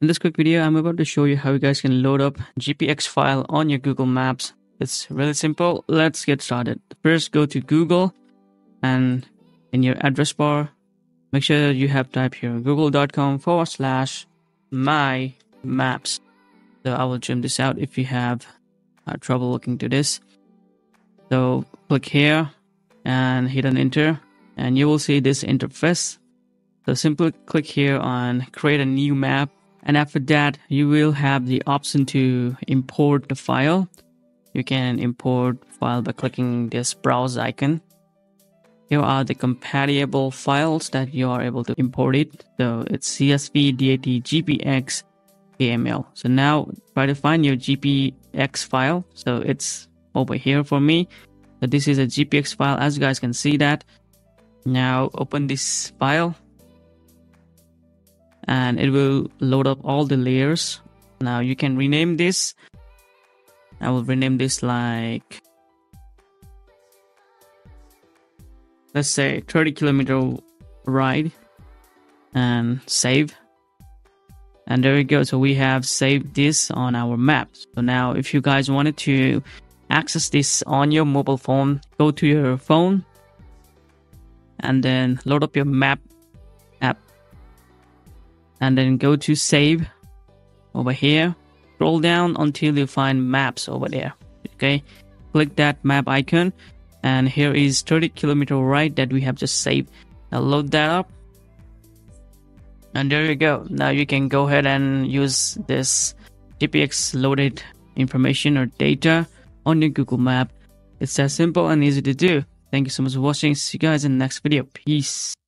In this quick video, I'm about to show you how you guys can load up GPX file on your Google Maps. It's really simple. Let's get started. First, go to Google and in your address bar, make sure you have type here google.com forward slash my maps. So I will trim this out if you have uh, trouble looking to this. So click here and hit an enter and you will see this interface. So simply click here on create a new map and after that you will have the option to import the file. You can import file by clicking this browse icon. Here are the compatible files that you are able to import it. So it's csv dat gpx kml so now try to find your gpx file. So it's over here for me. So this is a gpx file. As you guys can see that. Now open this file and it will load up all the layers. Now you can rename this. I will rename this like let's say 30 kilometer ride and save. And there we go. So we have saved this on our map. So now if you guys wanted to access this on your mobile phone go to your phone and then load up your map and then go to save over here. Scroll down until you find maps over there. Okay click that map icon and here is 30 kilometer ride that we have just saved. Now load that up and there you go. Now you can go ahead and use this gpx loaded information or data on your google map. It's as simple and easy to do. Thank you so much for watching. See you guys in the next video. Peace